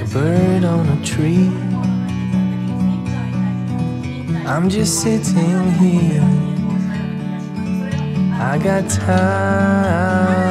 like a bird on a tree. I'm just sitting here. I got time.